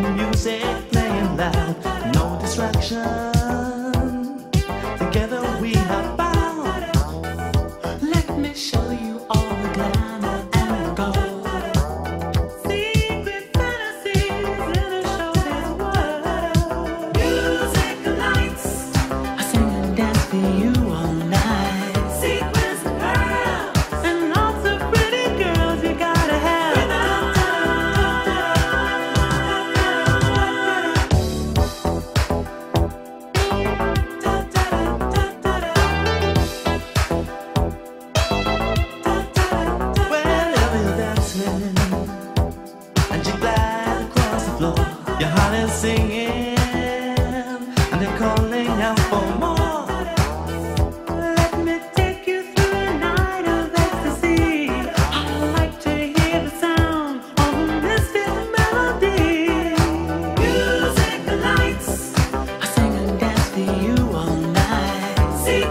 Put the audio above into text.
music playing loud, no distractions. floor. Your heart is singing, and they're calling out for more. Let me take you through a night of ecstasy. I like to hear the sound of a mystic melody. Music, the lights, I sing and dance for you all night. See